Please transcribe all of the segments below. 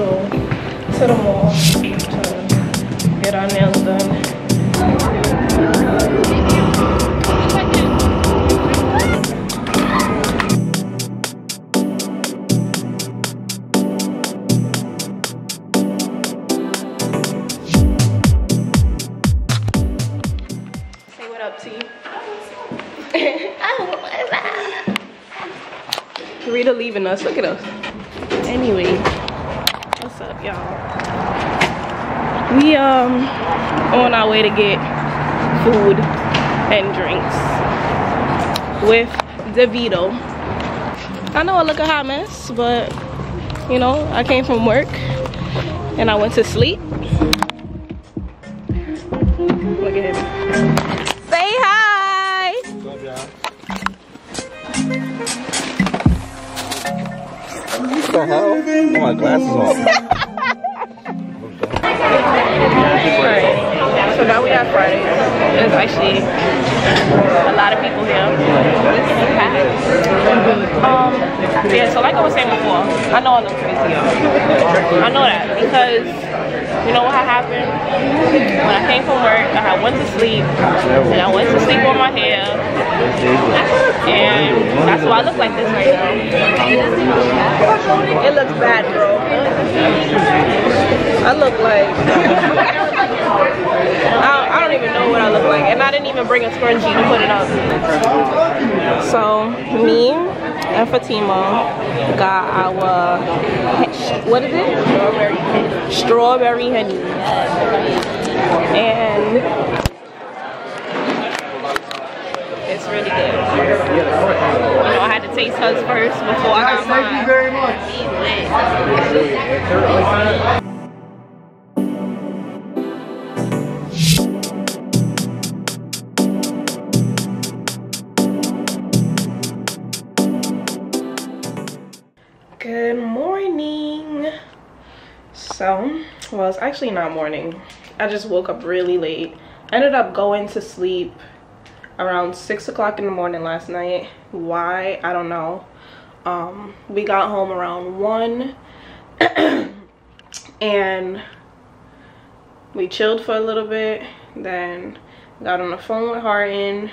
go to the mall We um on our way to get food and drinks with DeVito. I know I look a hot mess, but you know I came from work and I went to sleep. So now we have Fridays. There's actually a lot of people here. It's. Um, yeah, so like I was saying before, I know I look crazy, y'all. I know that because you know what happened? When I came from work, I went to sleep, and I went to sleep on my hair, and that's why I look like this right now. It looks bad, bro. I look like I, don't even know what I look like, and I didn't even bring a scrunchie to put it up. So me and Fatima got our what is it? Strawberry Strawberry honey, and it's really good. You know, I had to taste hers first before I got mine. Thank you very much. Good morning. So, well, it's actually not morning. I just woke up really late. I ended up going to sleep around six o'clock in the morning last night. Why? I don't know. Um, we got home around one and we chilled for a little bit. Then got on the phone with Harden.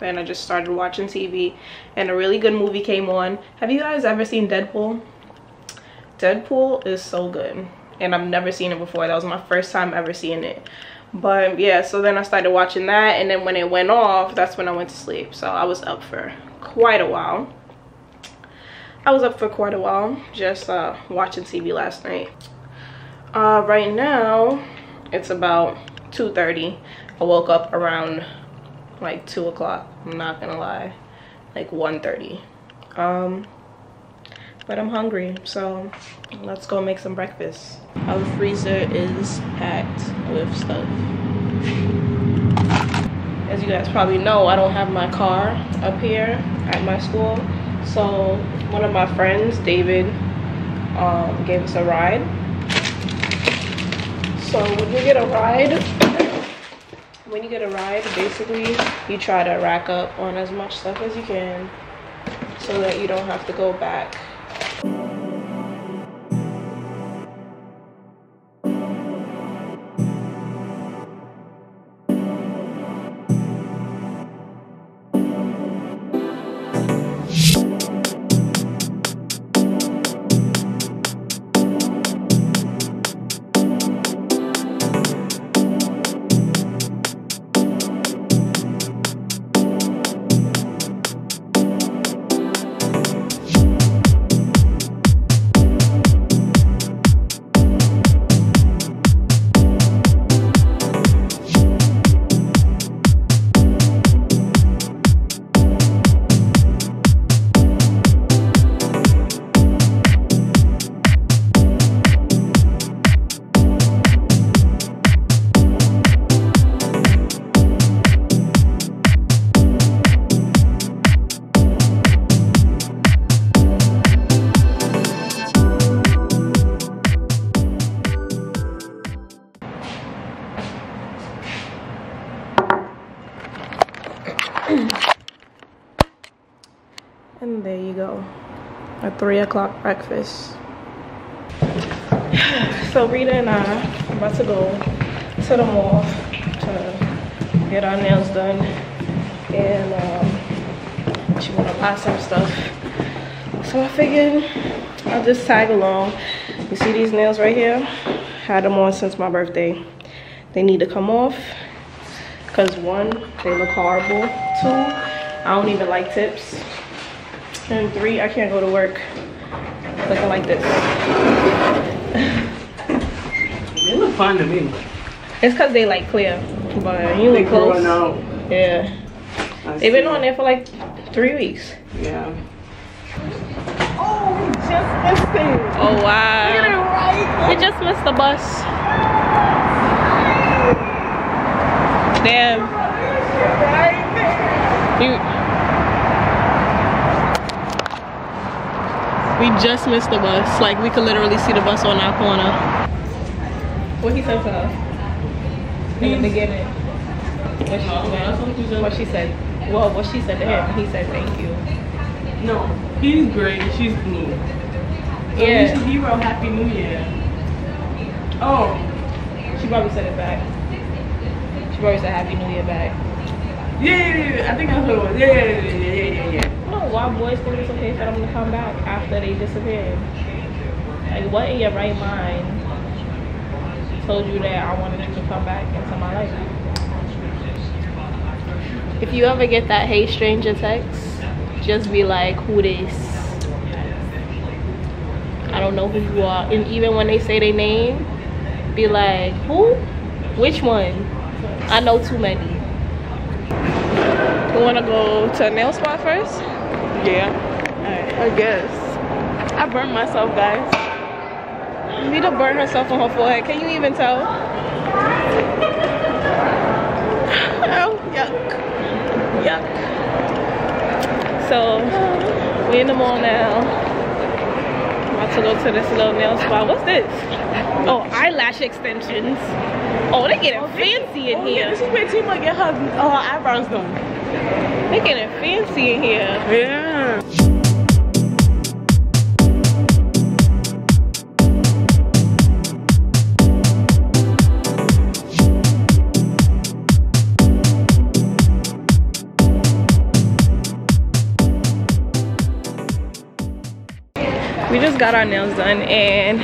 Then I just started watching TV and a really good movie came on. Have you guys ever seen Deadpool? Deadpool is so good and I've never seen it before. That was my first time ever seeing it. But yeah, so then I started watching that and then when it went off, that's when I went to sleep. So I was up for quite a while. I was up for quite a while just uh, watching TV last night. Uh, right now, it's about 2.30. I woke up around like 2 o'clock. I'm not gonna lie. Like 1.30. Um, but I'm hungry, so let's go make some breakfast. Our freezer is packed with stuff. As you guys probably know, I don't have my car up here at my school. So one of my friends, David, um, gave us a ride. So when you get a ride, when you get a ride, basically you try to rack up on as much stuff as you can so that you don't have to go back There you go. A three o'clock breakfast. So Rita and I are about to go to the mall to get our nails done. And um, she wanna buy some stuff. So I figured I'll just tag along. You see these nails right here? Had them on since my birthday. They need to come off. Cause one, they look horrible. Two, I don't even like tips. And three, I can't go to work looking like this. They look fine to me. It's cause they like clear, but you look close. growing out. Yeah, I they've been on there for like three weeks. Yeah. Oh, we just missed it. Oh Get it wow! right. We just missed the bus. Damn. You. We just missed the bus. Like we could literally see the bus on our corner. What he said to her in the beginning. What she, what she said. Well, what she said to him. He said thank you. No, he's great. She's blue. So Yeah. You should be real happy New Year. Oh, She probably said it back. She probably said Happy New Year back. yeah, yeah, yeah. I think that's what it was. Yeah, yeah, yeah, yeah, yeah, yeah. No, why boys think it's okay for them to come back after they disappeared? Like, what in your right mind told you that I wanted you to come back into my life? If you ever get that hey stranger text, just be like, who this? I don't know who you are. And even when they say their name, be like, who? Which one? I know too many. You wanna go to a nail spot first? Yeah, I guess. I burned myself, guys. Vita burned herself on her forehead. Can you even tell? Oh, yuck. Yuck. So we in the mall now. About to go to this little nail spot. What's this? Oh, eyelash extensions. Oh, they getting fancy in Oh, yeah, this here. is where Tima get her, uh, her eyebrows done. They getting fancy in here. Yeah. We just got our nails done and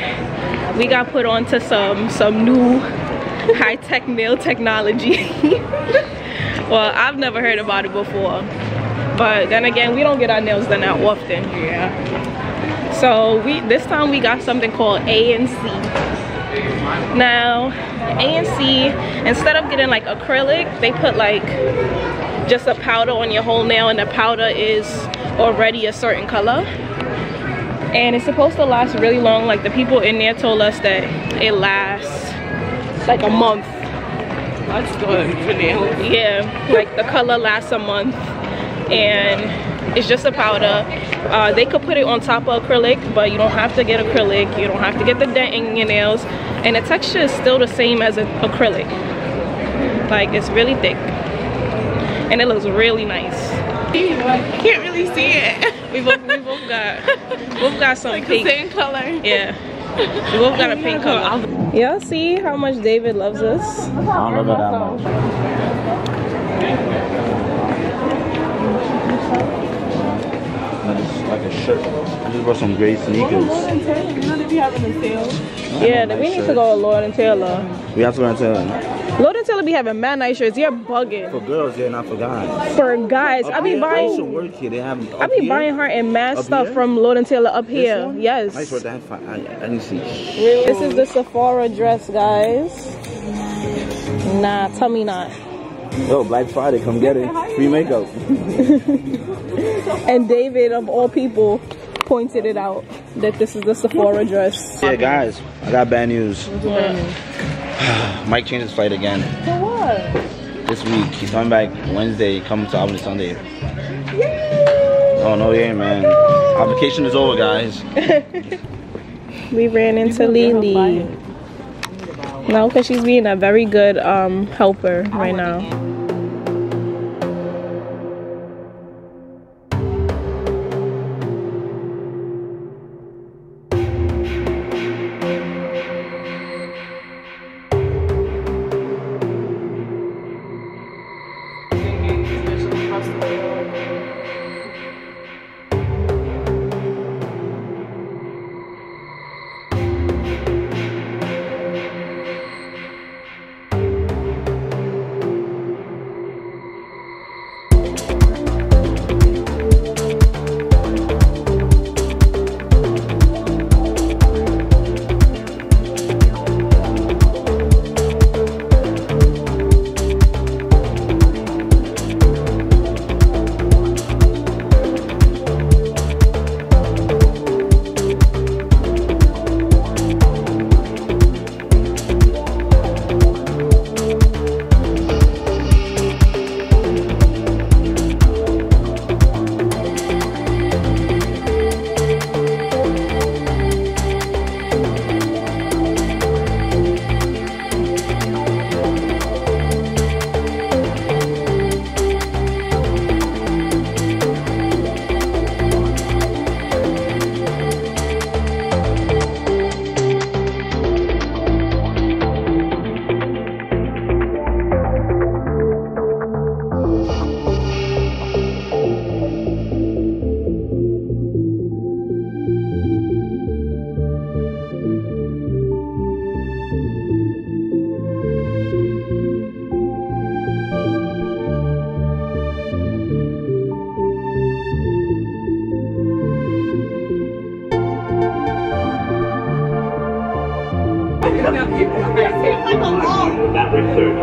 we got put onto some some new high-tech nail technology. well, I've never heard about it before. But then again, we don't get our nails done that often. Yeah. So we this time we got something called a and c Now, a and c instead of getting like acrylic, they put like just a powder on your whole nail and the powder is already a certain color. And it's supposed to last really long. Like the people in there told us that it lasts like a month. That's good for nails. Yeah, like the color lasts a month and it's just a powder. Uh, they could put it on top of acrylic, but you don't have to get acrylic. You don't have to get the dent in your nails. And the texture is still the same as a acrylic. Like it's really thick. And it looks really nice. Can't really see it. We both, we both got, both got some Like the pink. same color. Yeah. We both got a pink color. Y'all see how much David loves us? I don't know about that much. Like a, like a shirt. I just bought some gray sneakers. You know they be having a sale. Yeah, we need to go to Lord and Taylor. We have to go and tell Lord and Taylor be having mad nice shirts. You're bugging. For girls, yeah, not for guys. For guys, I Up be here, I used buying. work here. They have. I be buying her and mad Up stuff here? from Lord and Taylor up here. One? Yes. Nice work. That fine. I, I didn't see. This is the Sephora dress, guys. Nah, tell me not. Yo, Black Friday, come get it. Free makeup. And David, of all people, pointed it out that this is the Sephora dress. Yeah, guys, I got bad news. What? Mike changed his flight again For what? this week. He's coming back Wednesday, coming to Albany Sunday. Oh no, yeah, man. Our vacation is over, guys. We ran into Lily. No, because she's being a very good um, helper right now.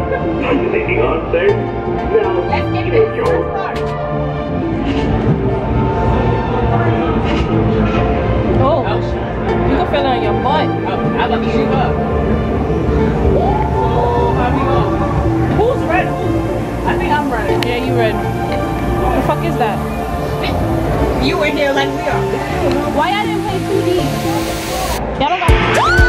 That research. Are you the Beyonce? Now, Let's get you this. your Let's start. Oh, you can feel it on your butt. I got the shoe up. So, how we go? Who's ready? I think I'm ready. Yeah, you ready? The fuck is that? You were here like we are. Why I didn't play 2D? Y'all don't got.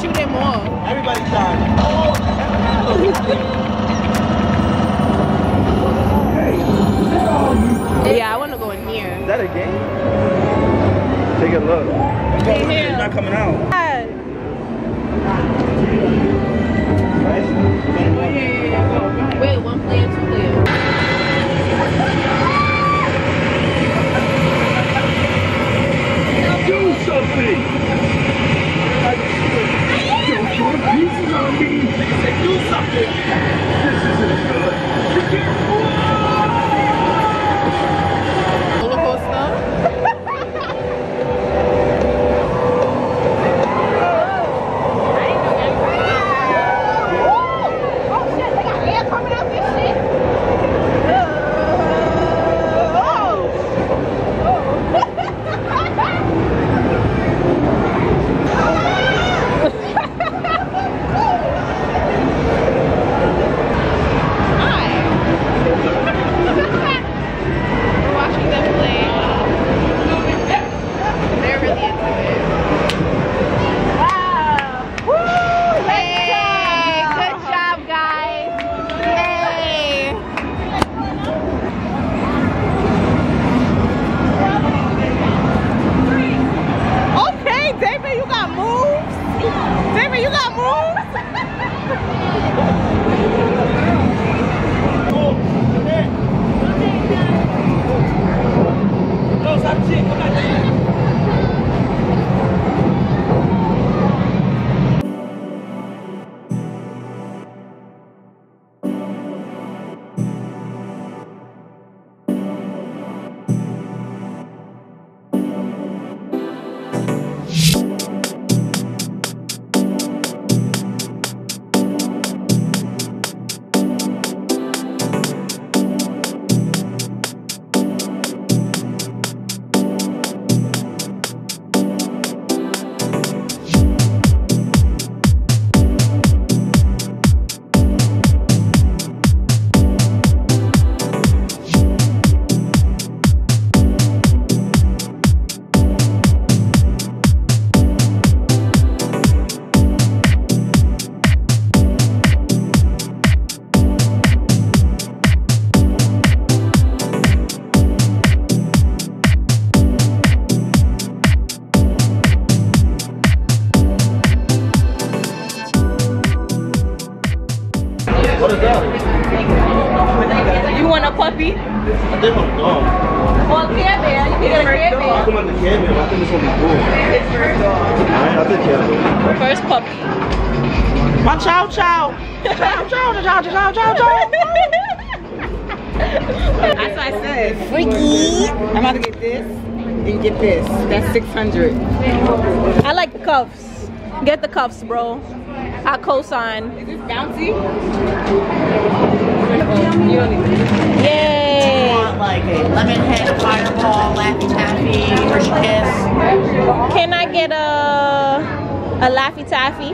Shoot him off? Everybody died. Yeah, I want to go in here. Is that a game? Take a look. It's not coming out. Wait, one player, two player. do something! Don't your pieces on me! Do something! I'm about to get this and get this. That's 600. I like the cuffs. Get the cuffs, bro. I co-sign. Is this bouncy? Yay! Want like a lemon head, fireball, laffy taffy, Hershey kiss. Can I get a a Laffy Taffy?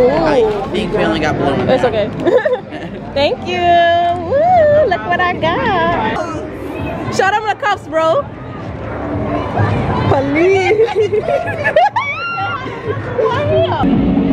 Ooh, I think we only got one. it's okay. Thank you. Look what I got. Show them the cuffs, bro. Police.